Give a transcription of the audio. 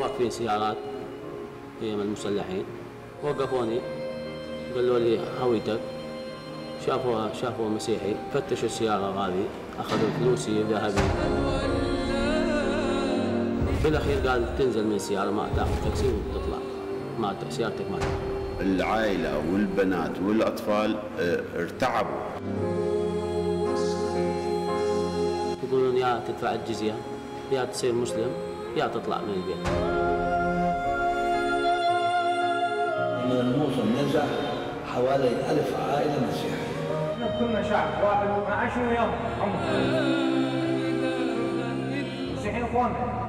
واقفين سيارات أيام المسلحين. وقفوني قالوا لي هويتك شافوا شافوا مسيحي. فتشوا السيارة هذه. أخذوا فلوسي ذهبي في الأخير قال تنزل من السيارة ما تأخذ تاكسي وتطلع. ما سيارتك ما تأخذ. العائلة والبنات والأطفال آه، ارتعبوا. يقولون يا تدفع الجزية يا تصير مسلم يا تطلع من البيت. من الموصل نزح حوالي ألف عائلة مسيحية. كنا شعب واحد 12 يوم عمر. مسيحيين اخواننا